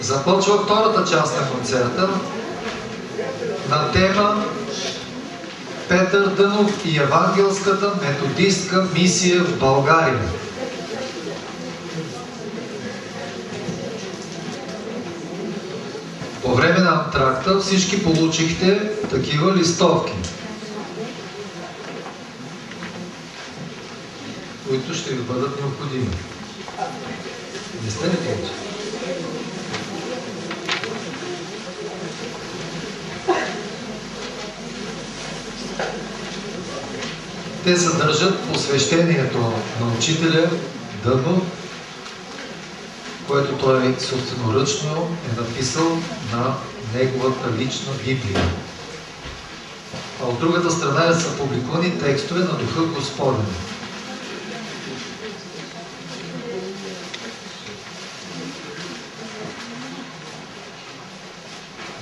Започва втората част на концерта на тема Петър Дънов и евангелската методистка мисия в България. По време на антракта всички получихте такива листовки, които ще ви бъдат необходими. Не сте ли получили? Те съдържат посвещението на учителя Дъно, което той собственоръчно е написал на неговата лична Библия. А от другата страна са публикувани текстове на Духа Господен.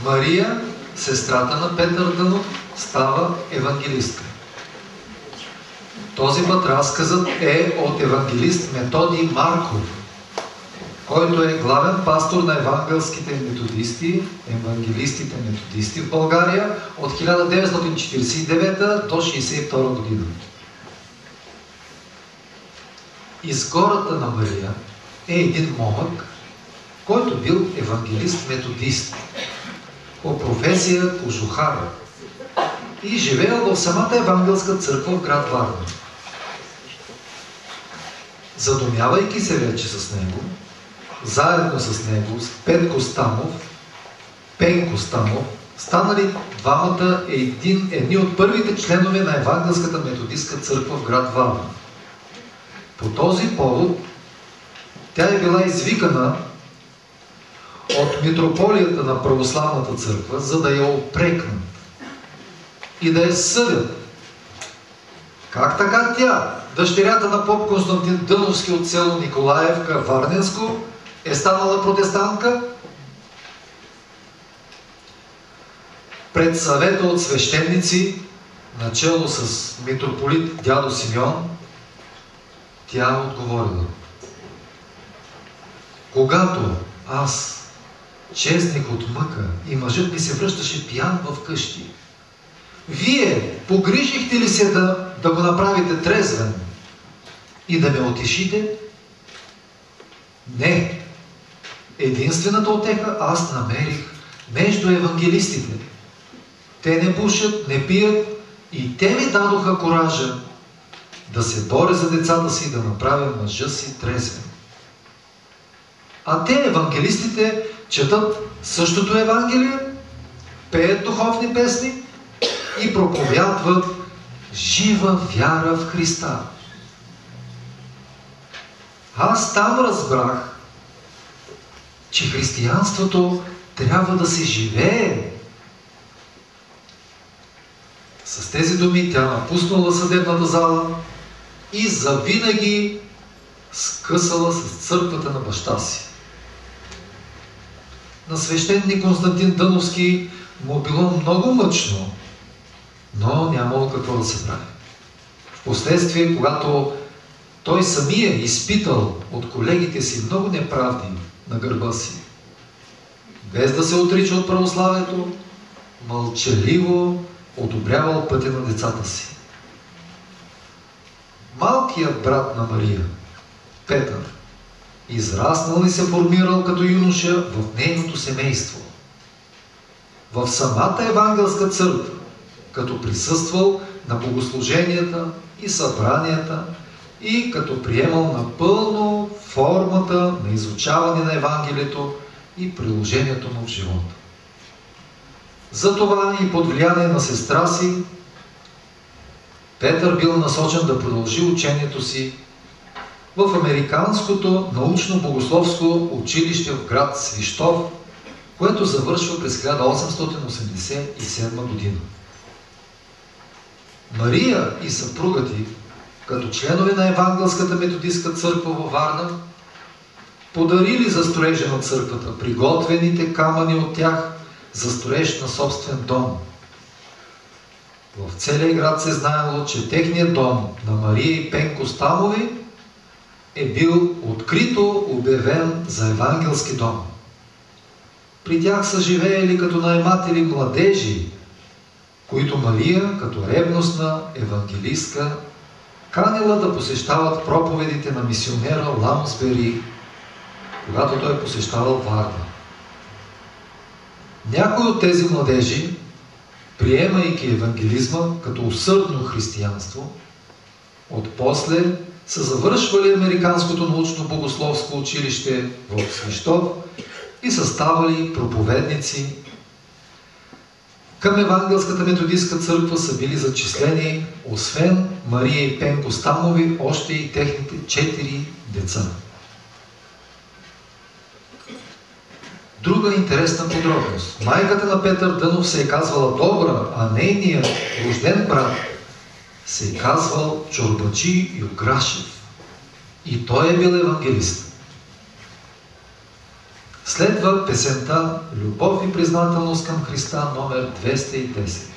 Мария, сестрата на Петър Дънов, става евангелистка. Този път разказът е от евангелист Методий Марков, който е главен пастор на евангелските методисти, евангелистите методисти в България от 1949 до 1962 година. Изгората на Мария е един момък, който бил евангелист-методист, по професия кожухар и живеел в самата евангелска църква в град Варна. Задумявайки се вече с него, заедно с него, с Петко Станов, Пенко Станов, станали двамата един, едни от първите членове на Евангелската методистка църква в град Варна. По този повод тя е била извикана от митрополията на православната църква, за да я опрекнат и да я съдят. Как така тя, дъщерята на поп Константин Дъновски от село Николаевка, Варненско, е станала протестантка? Пред съвета от свещеници, начало с митрополит дядо Симеон, тя отговорила. Когато аз честник от мъка и мъжът ми се връщаше пиян в къщи. Вие погрижихте ли се да, да го направите трезвен и да ме отишите? Не. Единствената отеха аз намерих между евангелистите. Те не пушат, не пият и те ми дадоха коража да се боря за децата си и да направя мъжа си трезвен. А те, евангелистите, четат същото Евангелие, пеят духовни песни и проповядват жива вяра в Христа. Аз там разбрах, че християнството трябва да се живее. С тези думи тя напуснала съдебната зала и завинаги скъсала с църквата на баща си на свещеник Константин Дъновски му било много мъчно, но нямало какво да се прави. Впоследствие, когато той самия е изпитал от колегите си много неправди на гърба си, без да се отрича от православието, мълчаливо одобрявал пътя на децата си. Малкият брат на Мария, Петър, израснал и се формирал като юноша в нейното семейство. В самата евангелска църква, като присъствал на богослуженията и събранията и като приемал напълно формата на изучаване на Евангелието и приложението му в живота. Затова и под влияние на сестра си, Петър бил насочен да продължи учението си в Американското научно-богословско училище в град Свищов, което завършва през 1887 година. Мария и съпруга ти, като членове на Евангелската методистка църква във Варна, подарили за строежа на църквата приготвените камъни от тях за строеж на собствен дом. В целия град се знаело, че техният дом на Мария и Пенко Ставови е бил открито обявен за евангелски дом. При тях са живеели като наематели младежи, които Мария, като ревностна евангелистка, канила да посещават проповедите на мисионера Ламсбери, когато той посещавал Варна. Някои от тези младежи, приемайки евангелизма като усърдно християнство, отпосле са завършвали Американското научно-богословско училище в Свищов и са ставали проповедници. Към Евангелската методистка църква са били зачислени, освен Мария и Пенко Стамови, още и техните четири деца. Друга интересна подробност. Майката на Петър Дънов се е казвала Добра, а нейният рожден брат се е казвал Чорбачи Юграшев. И той е бил евангелист. Следва песента Любов и признателност към Христа номер 210.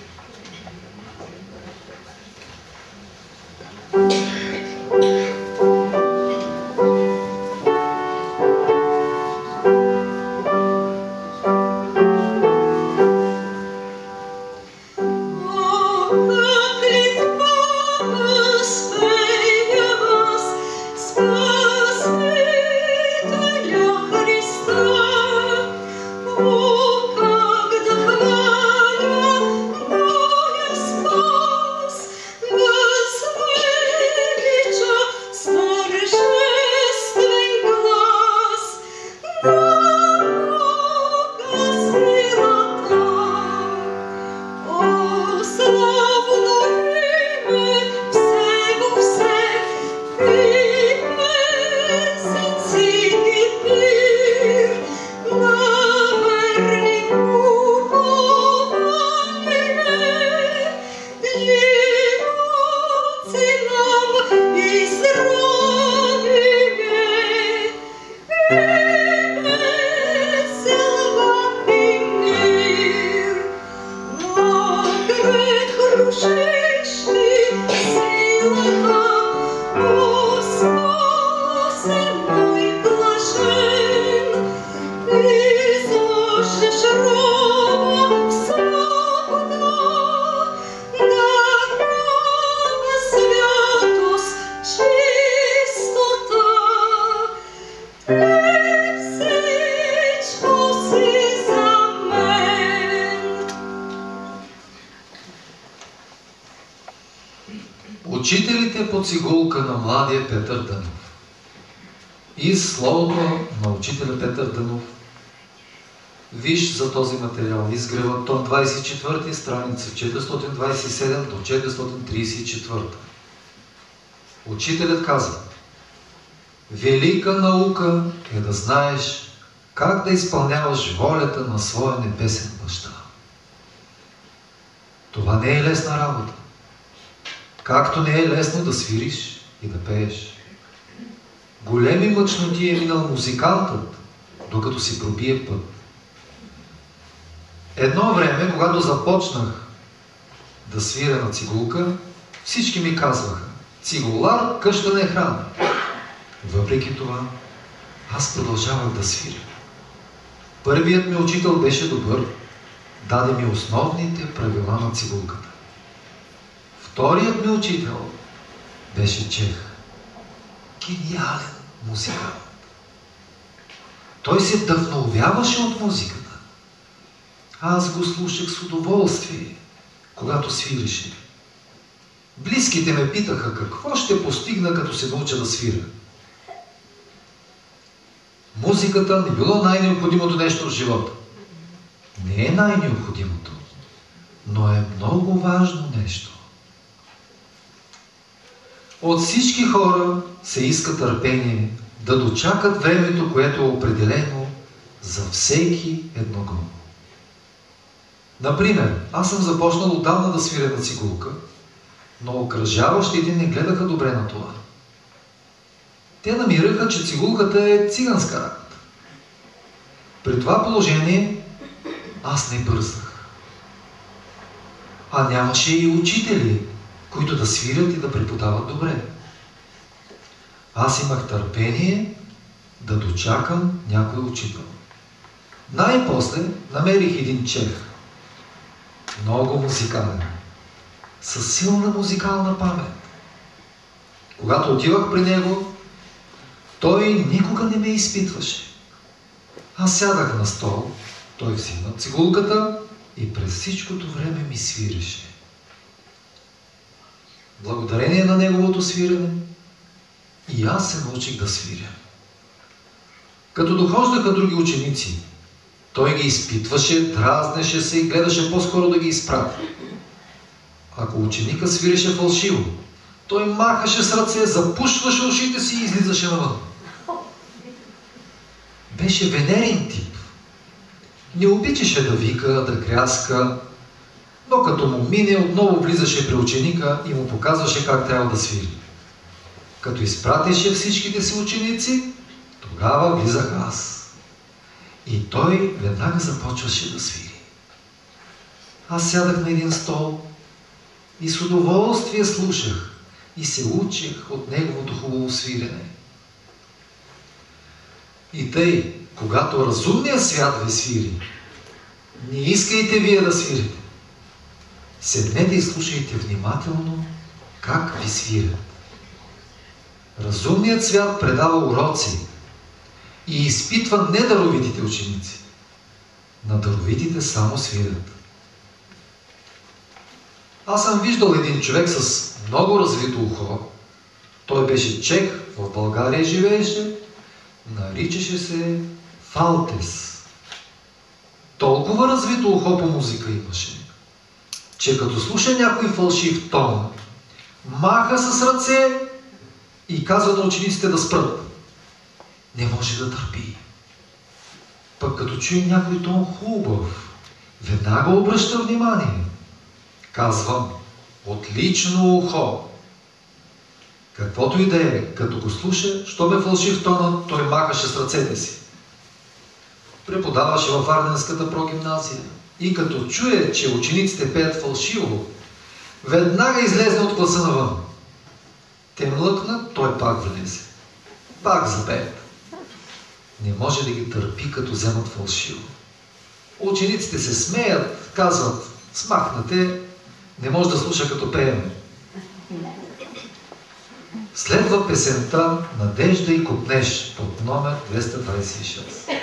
Цигулка на младия Петър Дънов. И словото на учителя Петър Дънов. Виж за този материал. Изгрева том 24, страница 427 до 434. Учителят казва, Велика наука е да знаеш как да изпълняваш волята на своя небесен баща. Това не е лесна работа. Както не е лесно да свириш и да пееш. Големи мъчноти е минал музикантът, докато си пробие път. Едно време, когато започнах да свиря на цигулка, всички ми казваха, цигулар къща не е храна. Въпреки това, аз продължавах да свиря. Първият ми учител беше добър, даде ми основните правила на цигулката. Вторият ми учител беше чех. Гениален музикант. Той се вдъхновяваше от музиката. Аз го слушах с удоволствие, когато свиреше. Близките ме питаха какво ще постигна, като се науча да свира. Музиката не било най-необходимото нещо в живота. Не е най-необходимото, но е много важно нещо. От всички хора се иска търпение да дочакат времето, което е определено за всеки едного. Например, аз съм започнал отдавна да свиря на цигулка, но окръжаващите не гледаха добре на това. Те намираха, че цигулката е циганска работа. При това положение аз не бързах. А нямаше и учители, които да свирят и да преподават добре. Аз имах търпение да дочакам някой учител. Най-после намерих един чех. Много музикален. С силна музикална памет. Когато отивах при него, той никога не ме изпитваше. Аз сядах на стол, той взима цигулката и през всичкото време ми свиреше. Благодарение на неговото свирене и аз се научих да свиря. Като дохождаха други ученици, той ги изпитваше, дразнеше се и гледаше по-скоро да ги изпрати. Ако ученика свиреше фалшиво, той махаше с ръце, запушваше ушите си и излизаше навън. Беше венерин тип. Не обичаше да вика, да кряска, но като му мине, отново влизаше при ученика и му показваше как трябва да свири. Като изпратеше всичките си ученици, тогава влизах аз. И той веднага започваше да свири. Аз сядах на един стол и с удоволствие слушах и се учих от неговото хубаво свирене. И тъй, когато разумният свят ви свири, не искайте вие да свирите. Седнете и слушайте внимателно как ви свирят. Разумният свят предава уроци и изпитва недаровитите ученици. На даровитите само свирят. Аз съм виждал един човек с много развито ухо. Той беше чех, в България живееше, наричаше се Фалтес. Толкова развито ухо по музика имаше, че като слуша някой фалшив тон, маха с ръце и казва на учениците да спрат. Не може да търпи. Пък като чуе някой тон хубав, веднага обръща внимание. Казвам, отлично ухо. Каквото и да е, като го слуша, що ме фалшив тона, той махаше с ръцете си. Преподаваше в Арненската прогимназия. И като чуе, че учениците пеят фалшиво, веднага излезе от класа навън. Те млъкнат, той пак влезе. Пак запеят. Не може да ги търпи, като вземат фалшиво. Учениците се смеят, казват, смахнате, не може да слуша като пеем. Следва песента Надежда и Копнеш под номер 226.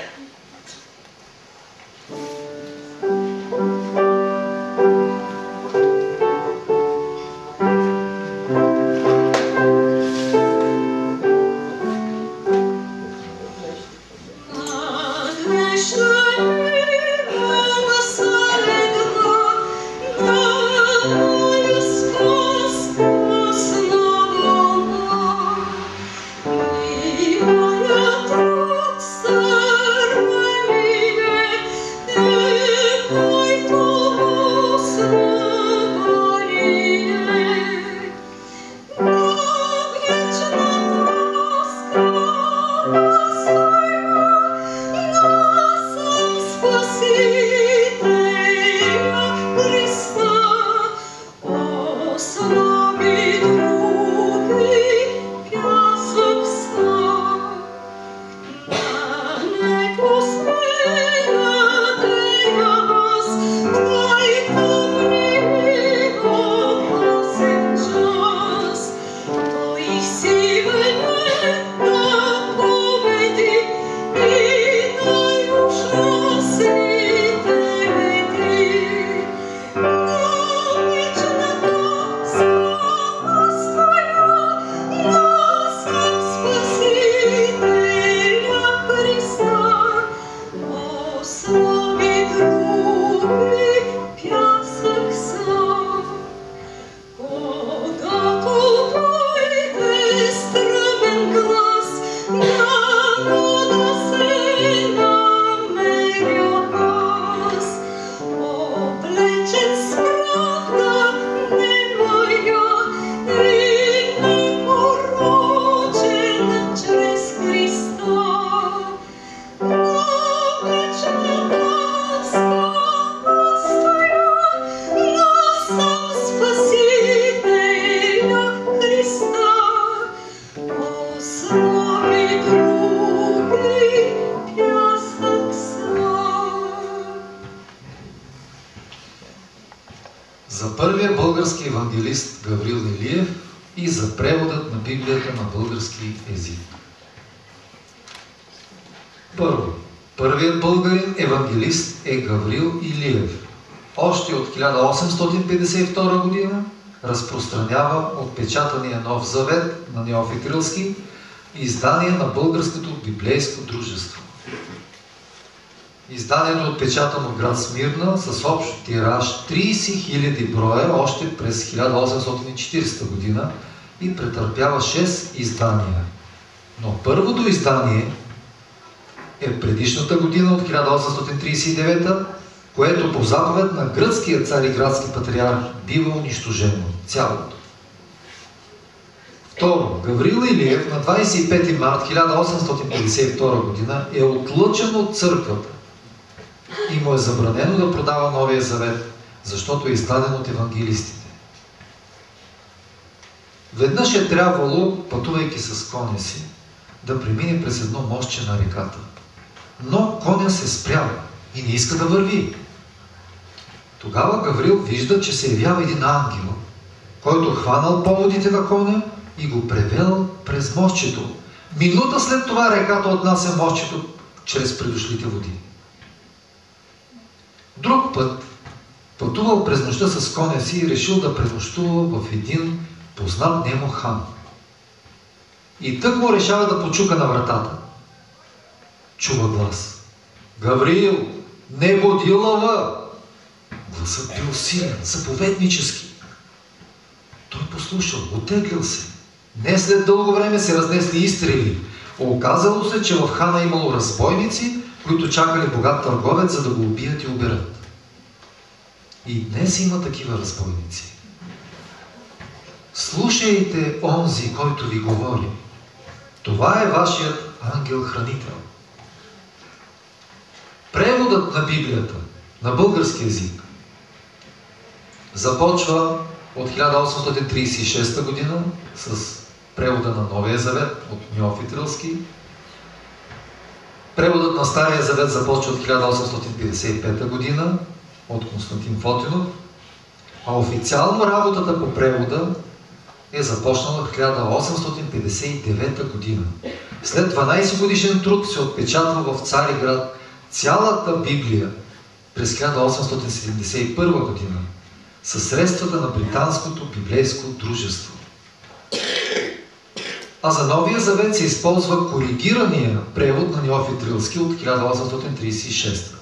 Отпечатания Нов Завет на Неофит Рилски, издание на Българското библейско дружество. Изданието е отпечатано в град Смирна с общ тираж 30 000 броя още през 1840 година и претърпява 6 издания. Но първото издание е предишната година от 1839 което по заповед на гръцкия цар и градски патриарх бива унищожено цялото. Второ, Гаврил Илиев на 25 март 1852 година е отлъчен от църквата и му е забранено да продава Новия Завет, защото е издаден от евангелистите. Веднъж е трябвало, пътувайки с коня си, да премине през едно мостче на реката. Но коня се спрява и не иска да върви. Тогава Гаврил вижда, че се явява един ангел, който хванал поводите на коня и го превел през мостчето. Минута след това реката отнася мостчето чрез предошлите води. Друг път пътувал през нощта с коня си и решил да пренощува в един познат немо хан. И тък му решава да почука на вратата. Чува глас. Гавриил, не буди лъва! Гласът бил силен, заповеднически. Той послушал, отеглил се. Не след дълго време се разнесли изстрели. Оказало се, че в хана имало разбойници, които чакали богат търговец, за да го убият и оберат. И днес има такива разбойници. Слушайте онзи, който ви говори. Това е вашият ангел-хранител. Преводът на Библията на български язик започва от 1836 година с превода на Новия Завет от Неофит Рилски. Преводът на Стария Завет започва от 1855 година от Константин Фотинов, а официално работата по превода е започнала в 1859 година. След 12 годишен труд се отпечатва в Цариград цялата Библия през 1871 година със средствата на Британското библейско дружество. А за Новия Завет се използва коригирания превод на Неофит Рилски от 1836.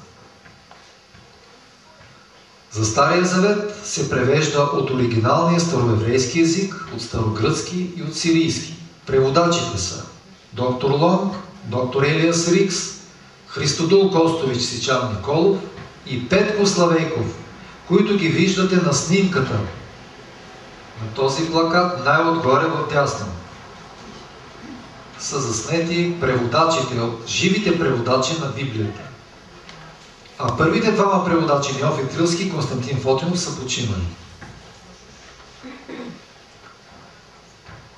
За Стария Завет се превежда от оригиналния староеврейски език, от старогръцки и от сирийски. Преводачите са доктор Лонг, доктор Елиас Рикс, Христодул Костович Сичан Николов и Петко Славейков, които ги виждате на снимката на този плакат най-отгоре в дясно. Са заснети преводачите, живите преводачи на Библията. А първите двама преводачи, Неофит Трилски Константин Фотинов, са починали.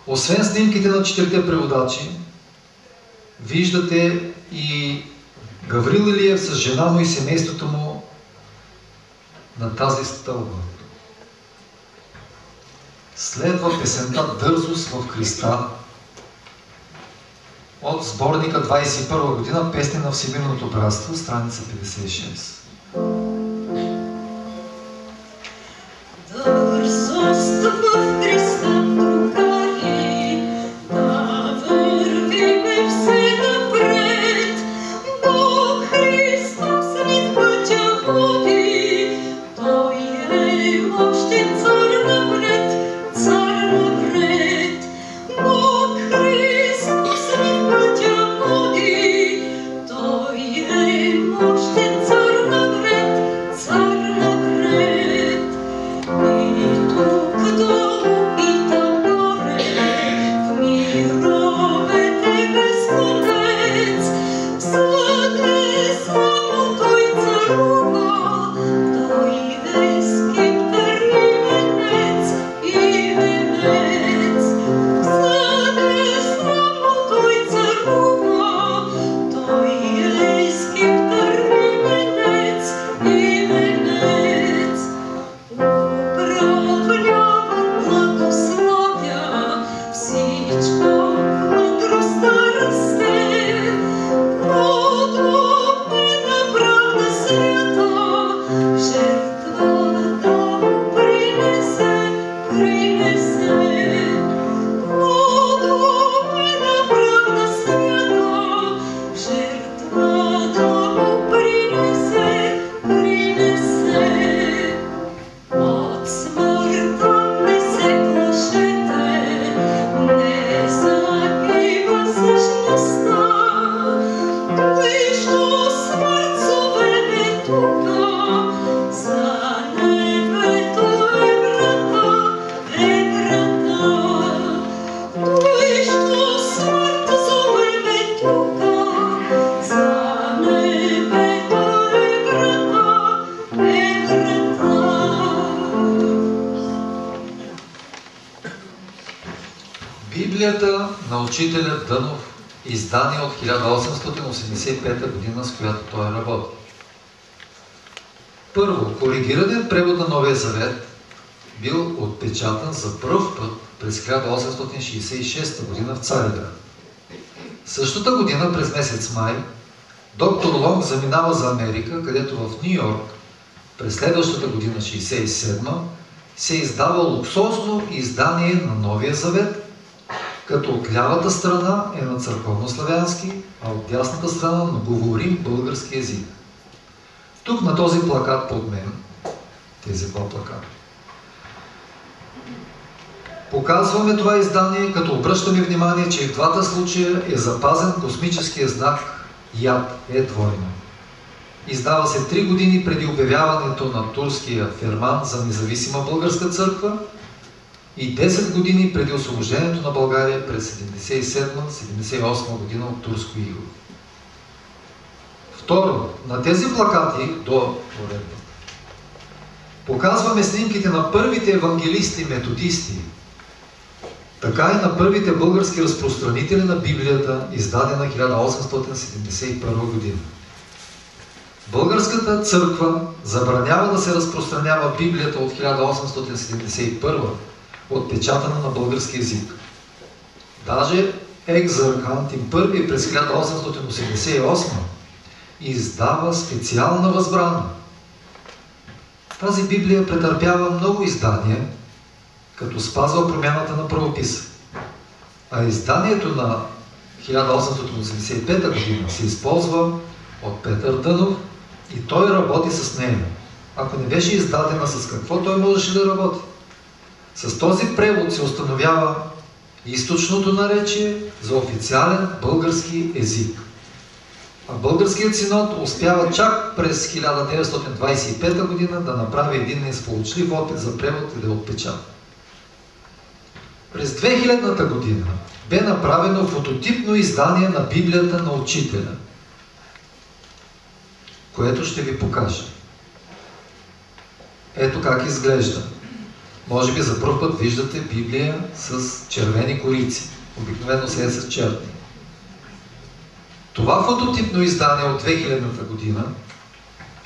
Освен снимките на четирите преводачи, виждате и Гаврил Илиев с жена му и семейството му на тази стълба. Следва песента Дързост в Христа от сборника 21 година Песни на Всемирното братство, страница 56. От 1885 година, с която той работи. Първо, коригираният превод на Новия Завет бил отпечатан за първ път през 1866 година в Цареград. Същата година, през месец май, доктор Лонг заминава за Америка, където в Нью Йорк през следващата година, 67 се издава луксозно издание на Новия Завет, като от лявата страна е на църковнославянски, а от дясната страна на говорим български язик. Тук на този плакат под мен, тези два плаката, Показваме това издание, като обръщаме внимание, че в двата случая е запазен космическия знак ЯД е двойно. Издава се 3 години преди обявяването на турския ферман за независима българска църква и 10 години преди освобождението на България през 77-78 година от турско иго. Второ, на тези плакати до уредбата показваме снимките на първите евангелисти методисти, така и на първите български разпространители на Библията, издадена 1871 година. Българската църква забранява да се разпространява Библията от 1871, отпечатана на български язик. Даже Екзарх Антим I през 1888 издава специална възбрана. Тази Библия претърпява много издания, като спазва промяната на правописа. А изданието на 1885 година се използва от Петър Дънов и той работи с нея. Ако не беше издадена с какво, той можеше да работи. С този превод се установява източното наречие за официален български език. А българският синод успява чак през 1925 година да направи един несполучлив опит за превод и да отпечата. През 2000-та година бе направено фототипно издание на Библията на учителя, което ще ви покажа. Ето как изглежда. Може би за първ път виждате Библия с червени корици. Обикновено се е с черни. Това фототипно издание от 2000-та година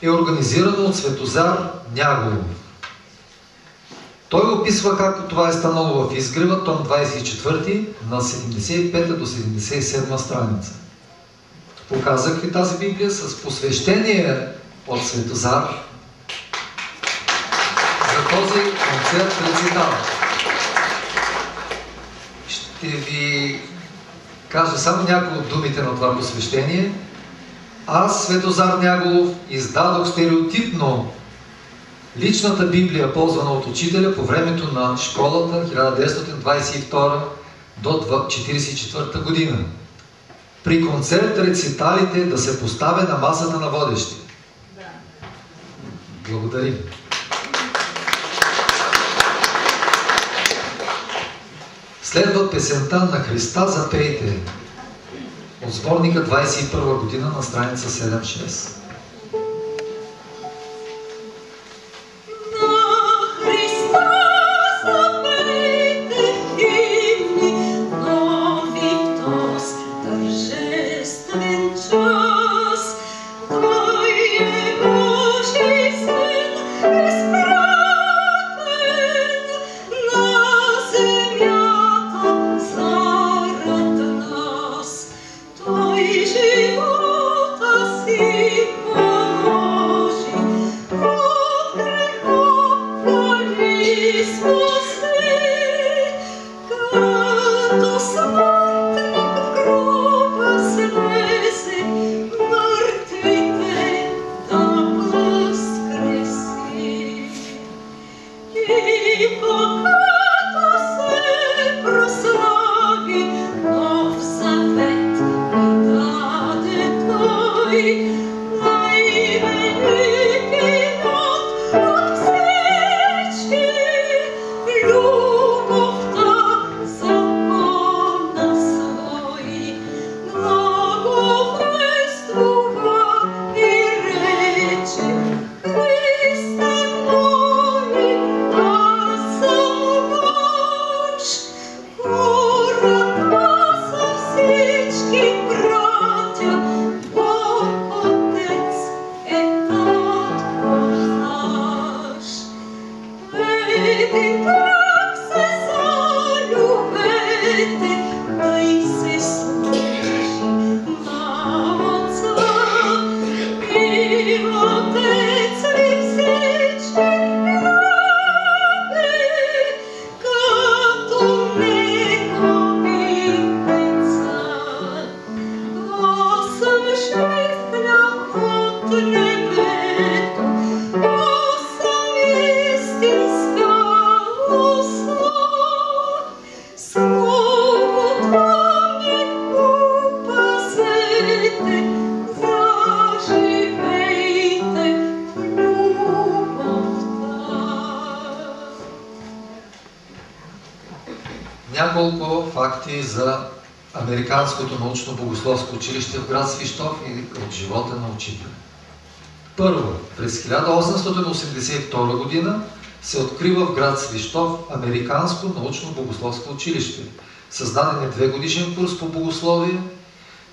е организирано от Светозар Няголов. Той описва как това е станало в изгрева, том 24, на 75 до 77 страница. Показах ви тази Библия с посвещение от Светозар за този рецитал. Ще ви кажа само някои от думите на това посвещение. Аз, Светозар Няголов, издадох стереотипно личната Библия, ползвана от учителя по времето на школата 1922 до 1944 година. При концерт рециталите да се поставя на масата на водещи. Благодарим. Следва песента на Христа за пейте от сборника 21 година на страница 7-6. Американското научно-богословско училище в град Свищов и от живота на учителя. Първо, през 1882 година се открива в град Свищов Американско научно-богословско училище. Създаден е две годишен курс по богословие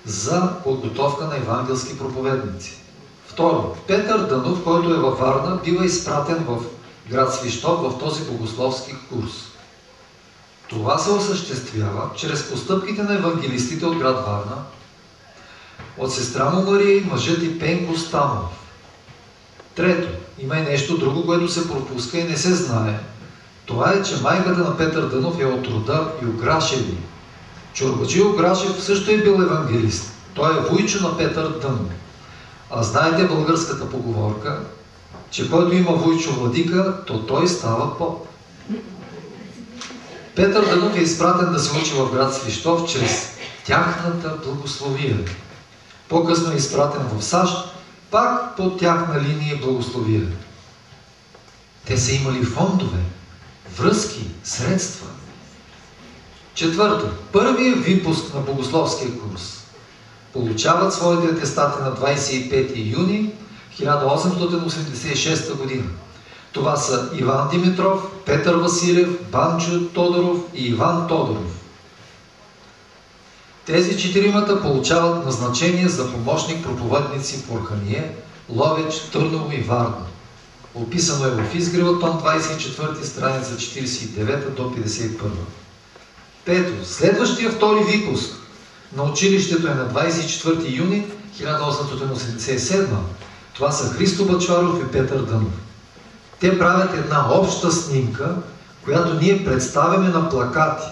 за подготовка на евангелски проповедници. Второ, Петър Дънов, който е във Варна, бива изпратен в град Свищов в този богословски курс. Това се осъществява чрез постъпките на евангелистите от град Варна, от сестра му Мария и мъжът и Пенко Стамов. Трето, има и нещо друго, което се пропуска и не се знае. Това е, че майката на Петър Дънов е от рода Юграшеви. Чорбачи Юграшев също е бил евангелист. Той е войчо на Петър Дънов. А знаете българската поговорка, че който има войчо владика, то той става поп. Петър Дънов е изпратен да се учи в град Свищов чрез тяхната благословие. По-късно е изпратен в САЩ, пак по тяхна линия благословие. Те са имали фондове, връзки, средства. Четвърто, първият випуск на богословския курс получават своите атестати на 25 юни 1886 година. Това са Иван Димитров, Петър Василев, Банчо Тодоров и Иван Тодоров. Тези четиримата получават назначение за помощник проповедници в Орхание, Ловеч, Търново и Варна. Описано е в Изгрева, том 24, страница 49 до 51. Пето, следващия втори випуск на училището е на 24 юни 1887. Това са Христо Бачваров и Петър Дънов. Те правят една обща снимка, която ние представяме на плакати.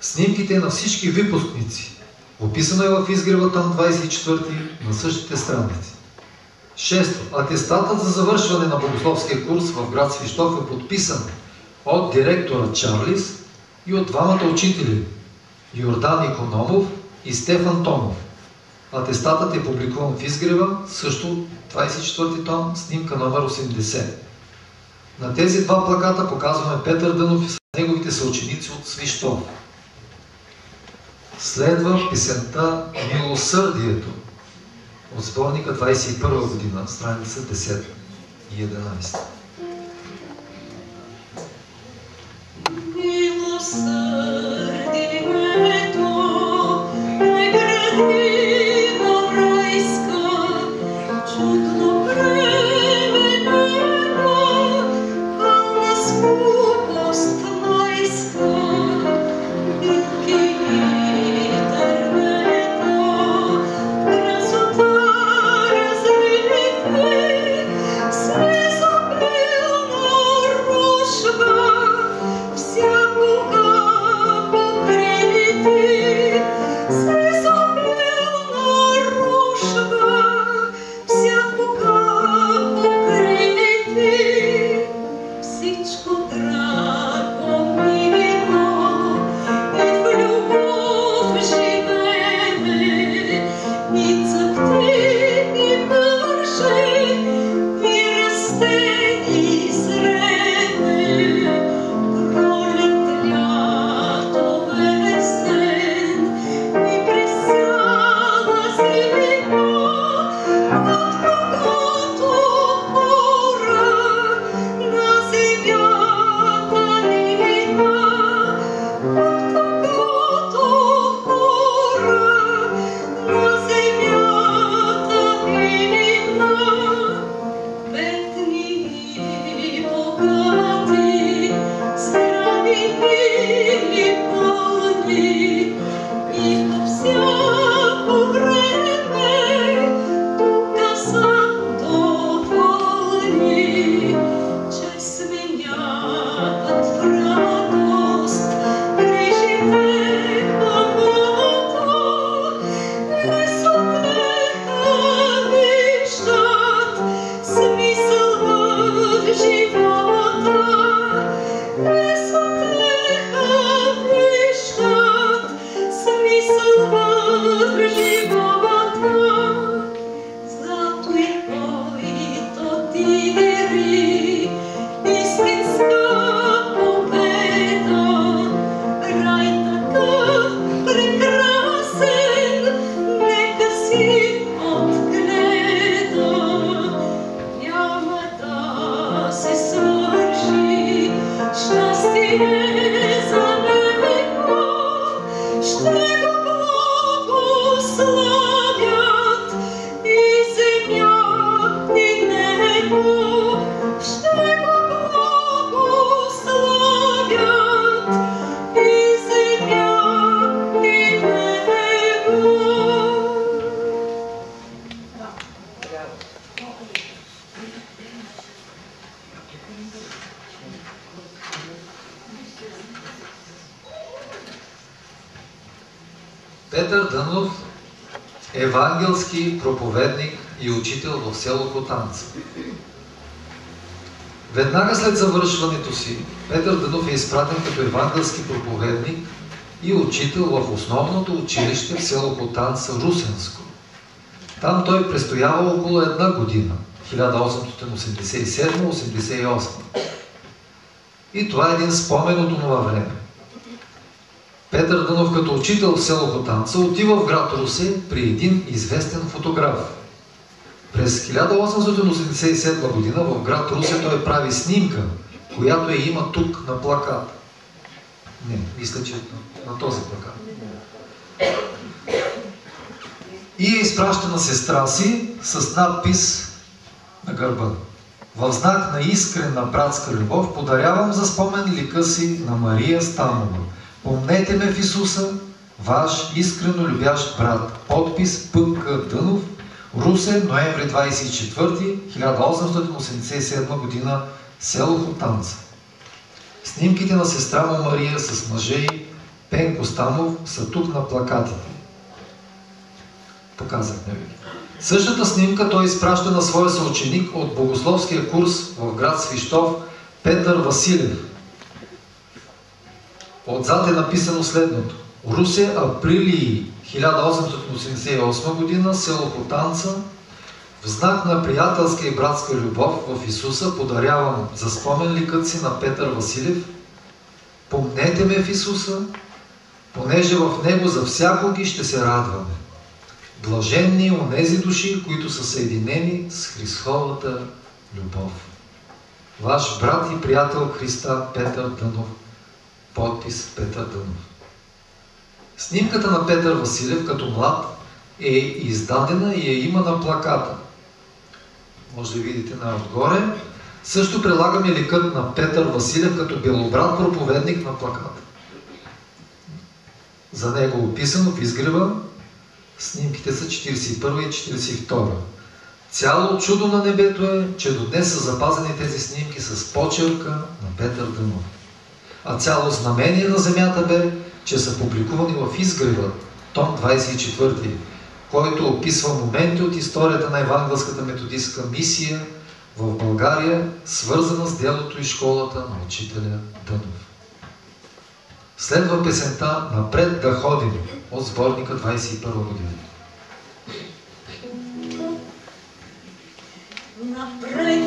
Снимките на всички випускници. Описано е в изгрева там 24 на същите страници. Шесто. Атестатът за завършване на богословския курс в град Свищов е подписан от директора Чарлис и от двамата учители Йордан Икономов и Стефан Томов. Атестатът е публикуван в Изгрева, също 24 том, снимка номер 80. На тези два плаката показваме Петър Дънов и с неговите съученици от Свищов. Следва писента Милосърдието от сборника 21 година, страница 10 и 11. Всякога Петър Дънов, евангелски проповедник и учител в село Котанца. Веднага след завършването си, Петър Дънов е изпратен като евангелски проповедник и учител в основното училище в село Котанца Русенско. Там той престоява около една година, 1887-88. И това е един спомен от това време. Петър Дънов като учител в село Хотанца отива в град Русе при един известен фотограф. През 1887 година в град Русе той прави снимка, която я има тук на плакат. Не, мисля, че на, на този плакат. И е изпраща на сестра си с надпис на гърба. В знак на искрена братска любов подарявам за спомен лика си на Мария Станова Помнете ме в Исуса, ваш искрено любящ брат. Подпис П.К. Дънов, Русе, ноември 24, 1887 година, село Хотанца. Снимките на сестра му Мария с мъже и Пенко Станов са тук на плакатите. Показахме ви. Същата снимка той изпраща на своя съученик от богословския курс в град Свищов Петър Василев – Отзад е написано следното. Русе, априли 1888 година, село Хотанца, в знак на приятелска и братска любов в Исуса подарявам за спомен ликът си на Петър Василев. Помнете ме в Исуса, понеже в Него за всякоги ще се радваме. Блаженни онези души, които са съединени с Христовата любов. Ваш брат и приятел Христа Петър Дънов Подпис Петър Дънов. Снимката на Петър Василев като млад е издадена и я има на плаката. Може да видите на отгоре. Също прилагаме ликът на Петър Василев като белобрат проповедник на плаката. За него е описано в изгрева. Снимките са 41 и 42. Цяло чудо на небето е, че до днес са запазени тези снимки с почерка на Петър Дънов а цяло знамение на земята бе, че са публикувани в изгрева, том 24, който описва моменти от историята на евангелската методистка мисия в България, свързана с делото и школата на учителя Дънов. Следва песента Напред да ходим от сборника 21 година. Напред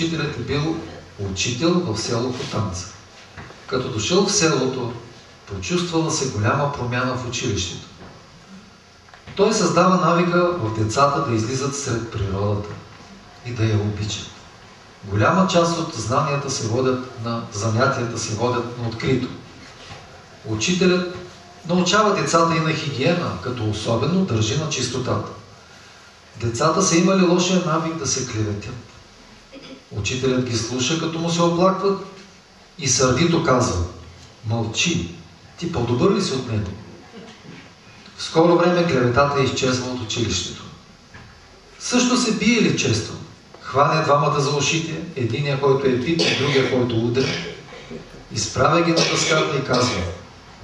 учителят е бил учител в село Хотанца. Като дошъл в селото, почувствала се голяма промяна в училището. Той създава навика в децата да излизат сред природата и да я обичат. Голяма част от знанията се водят на занятията се водят на открито. Учителят научава децата и на хигиена, като особено държи на чистотата. Децата са имали лошия навик да се клеветят. Учителят ги слуша, като му се оплакват и сърдито казва Мълчи, ти по-добър ли си от него? В скоро време клеветата е изчезва от училището. Също се бие ли често? Хване двамата за ушите, единия, който е пит, и другия, който удря. Изправя ги на дъската и казва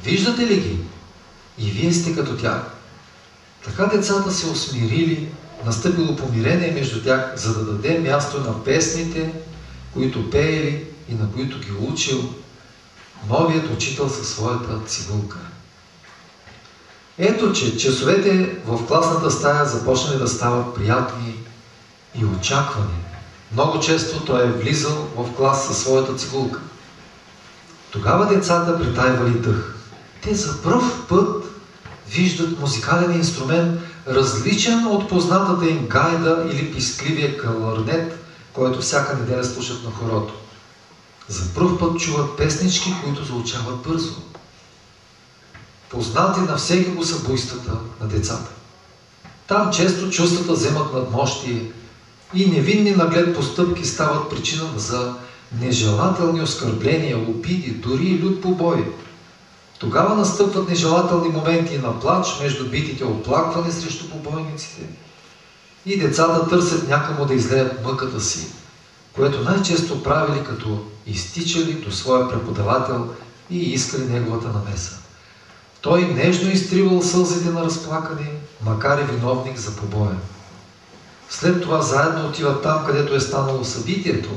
Виждате ли ги? И вие сте като тях. Така децата се усмирили, настъпило помирение между тях, за да даде място на песните, които пеели и на които ги учил новият учител със своята цигулка. Ето, че часовете в класната стая започнали да стават приятни и очаквани. Много често той е влизал в клас със своята цигулка. Тогава децата притайвали дъх. Те за пръв път виждат музикален инструмент, различен от познатата им гайда или пискливия каларнет, който всяка неделя слушат на хорото. За първ път чуват песнички, които звучават бързо. Познати на всеки го са буйствата на децата. Там често чувствата вземат надмощие и невинни наглед постъпки стават причина за нежелателни оскърбления, обиди, дори и люд побой. Тогава настъпват нежелателни моменти на плач между битите оплакване срещу побойниците и децата търсят някому да излеят мъката си, което най-често правили като изтичали до своя преподавател и искали неговата намеса. Той нежно изтривал сълзите на разплакане, макар и виновник за побоя. След това заедно отиват там, където е станало събитието,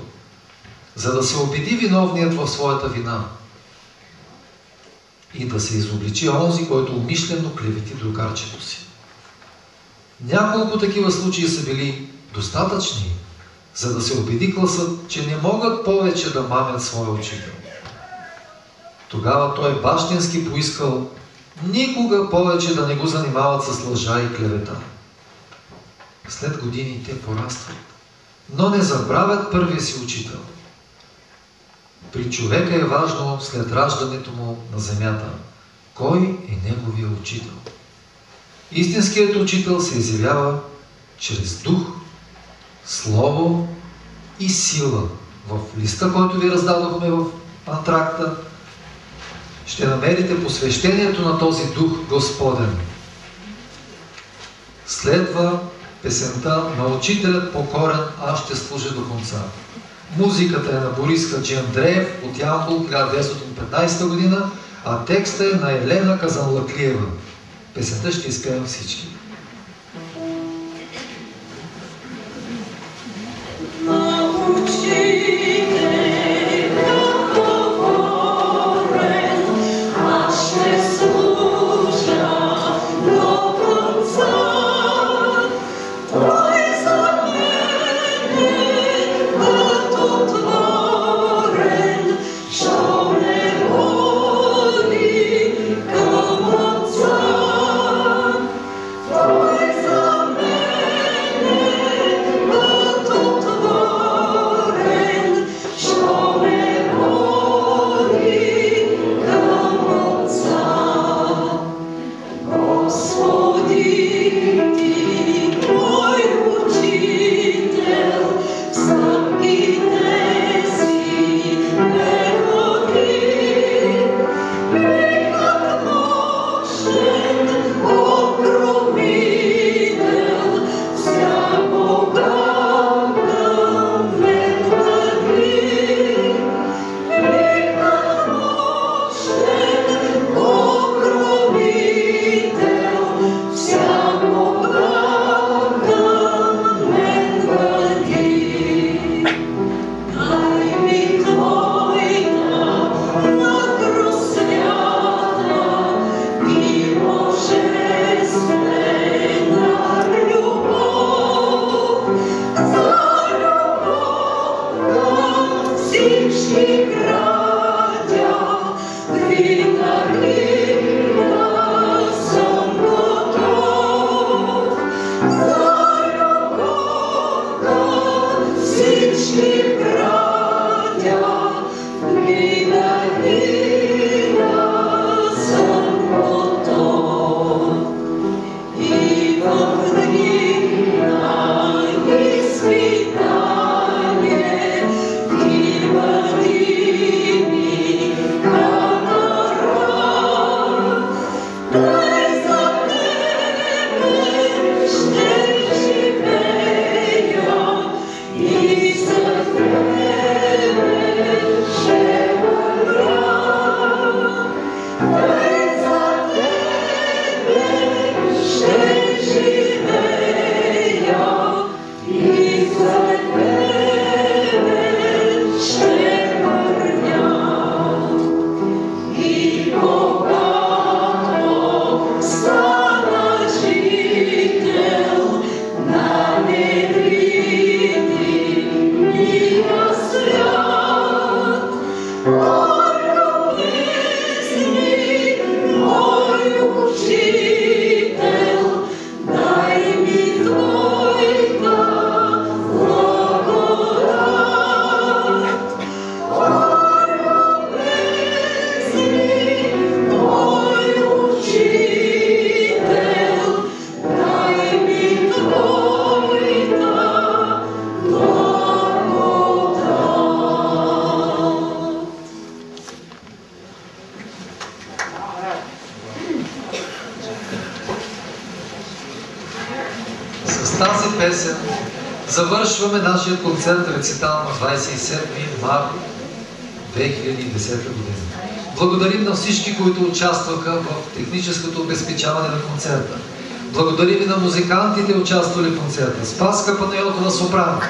за да се убеди виновният в своята вина и да се изобличи онзи, който умишлено клевети другарчето си. Няколко такива случаи са били достатъчни, за да се убеди класът, че не могат повече да мамят своя учител. Тогава той бащински поискал никога повече да не го занимават с лъжа и клевета. След години те порастват, но не забравят първия си учител. При човека е важно след раждането му на земята, кой е неговия учител. Истинският учител се изявява чрез дух, слово и сила. В листа, който ви раздадохме в антракта, ще намерите посвещението на този дух Господен. Следва песента на учителят покорен, аз ще служа до конца. Музиката е на Борис Хаджи Андреев от Ямбул 1915 година, а текста е на Елена Казанлаклиева. Песента ще изпеем всички. Участваха в техническото обезпечаване на концерта. Благодарим и на музикантите, участвали в концерта. Спаска Панайотова сопрано.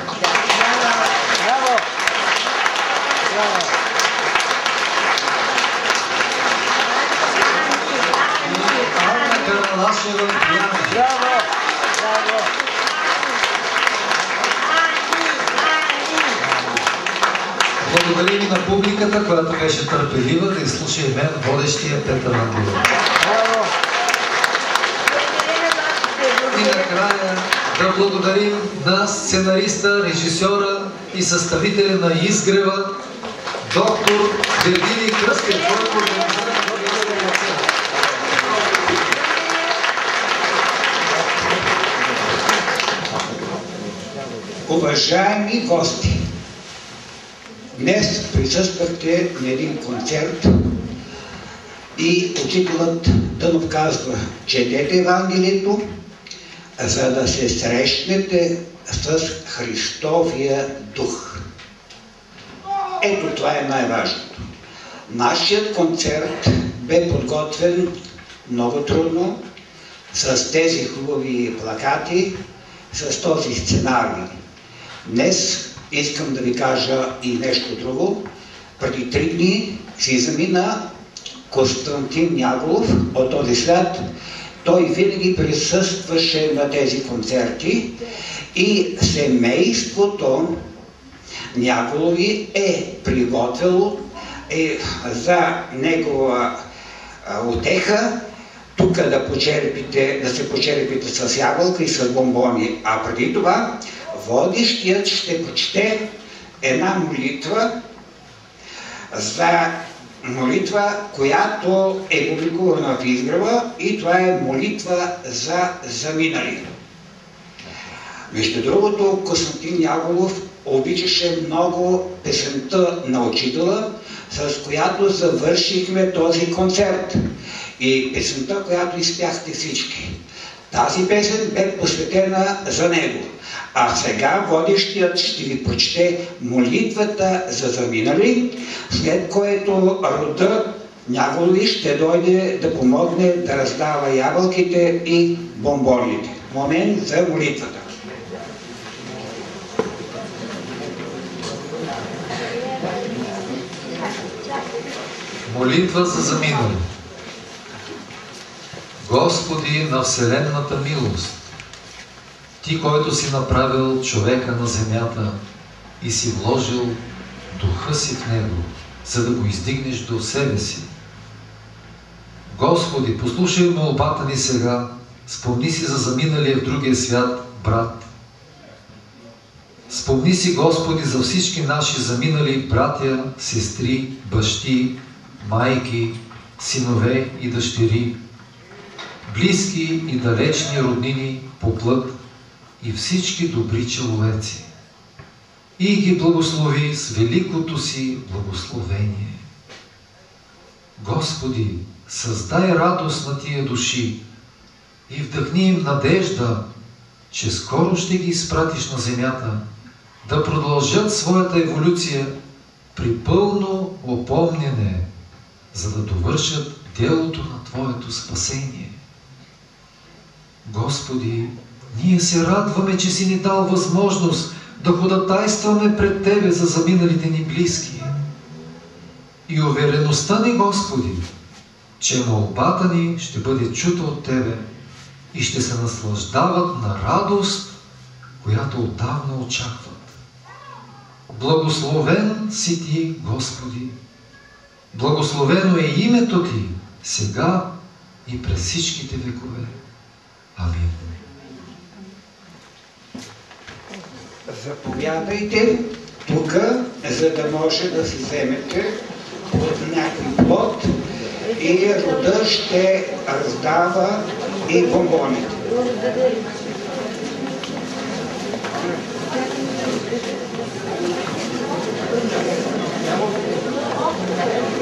Публиката, която беше търпелива да изслуша и мен, водещия Петър. Браво! И накрая да благодарим на сценариста, режисьора и съставителя на изгрева, доктор Вергилий Кръстев, който организира концерт. Уважаеми гости, днес присъствахте на един концерт и учителът Дънов казва, четете Евангелието, за да се срещнете с Христовия дух. Ето това е най-важното. Нашият концерт бе подготвен много трудно, с тези хубави плакати, с този сценарий. Днес искам да ви кажа и нещо друго. Преди три дни си замина Константин Няголов от този свят. Той винаги присъстваше на тези концерти и семейството Няголови е приготвило е, за негова а, утеха тук да, да се почерпите с ябълка и с бомбони. А преди това водещият ще почете една молитва за молитва, която е публикувана в изгрева и това е молитва за заминали. Между другото, Константин Яголов обичаше много песента на учителя, с която завършихме този концерт. И песента, която изпяхте всички. Тази песен бе посветена за него. А сега водещият ще ви прочете молитвата за заминали, след което рода Няголови ще дойде да помогне да раздава ябълките и бомбоните. Момент за молитвата. Молитва за заминали. Господи на Вселенната милост, Ти, който си направил човека на земята и си вложил духа си в него, за да го издигнеш до себе си. Господи, послушай молбата ни сега, спомни си за заминалия в другия свят брат. Спомни си, Господи, за всички наши заминали братя, сестри, бащи, майки, синове и дъщери. близки и далечни роднини по плът и всички добри човеци. И ги благослови с великото си благословение. Господи, създай радост на тия души и вдъхни им надежда, че скоро ще ги изпратиш на земята да продължат своята еволюция при пълно опомняне, за да довършат делото на Твоето спасение. Господи, ние се радваме, че си ни дал възможност да ходатайстваме пред Тебе за заминалите ни близки. И увереността ни, Господи, че молбата ни ще бъде чута от Тебе и ще се наслаждават на радост, която отдавна очакват. Благословен си Ти, Господи! Благословено е името Ти, сега и през всичките векове. Амин. заповядайте тук, за да може да си вземете от някой плод и рода ще раздава и бомбоните. Thank.